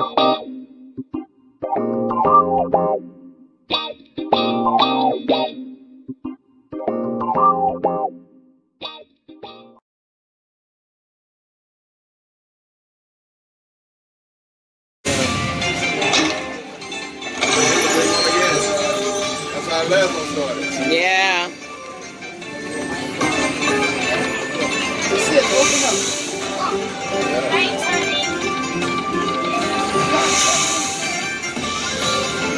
One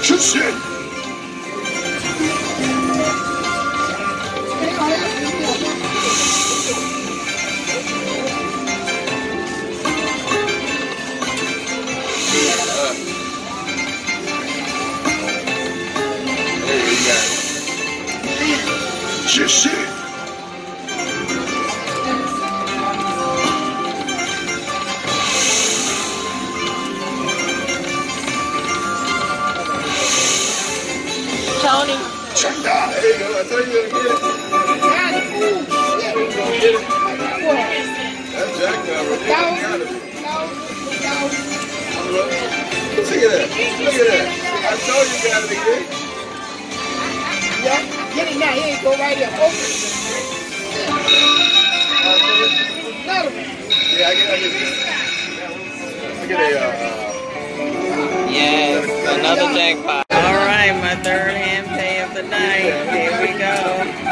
started. Yeah. Shit! There Tony. That. There you go. I told you to get it. Go get it. That's Jack cover. You got it. Look at that. Look at that. I told you you got it again. Yeah, get it now. He ain't go right here. Open it. Another one. Yeah, I get, I get. I get Yes, another jackpot. All right, my third hand pay of the night. Here we go.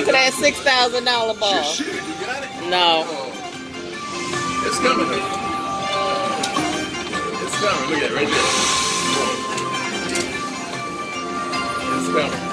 Look at that six thousand dollar ball. Shit, you got it? No. It's coming. It's coming. Look at it right there. It's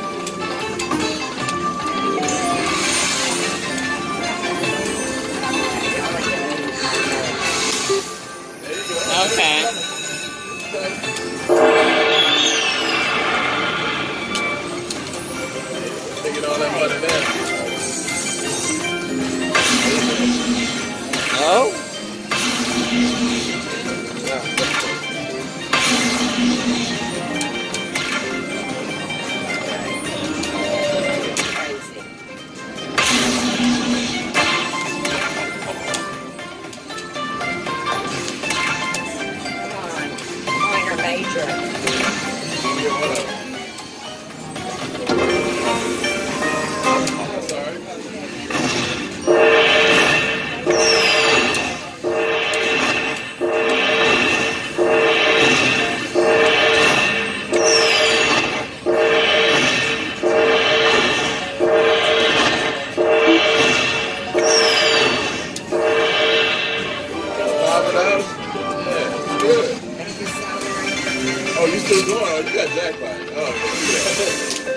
jackpot.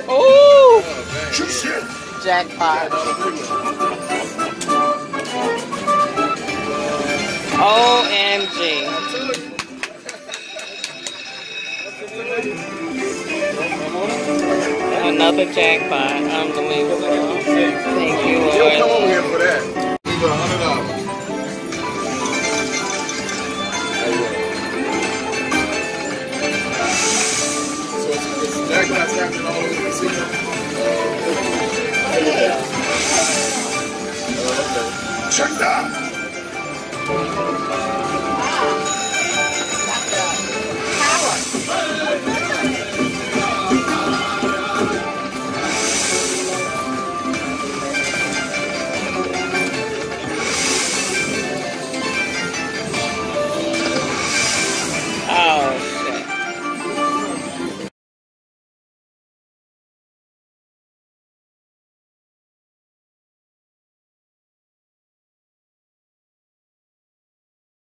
Oh. Oh, man. Shit. Jackpot. Another big one. OMG. Another jackpot. Unbelievable. Thank you, Check that.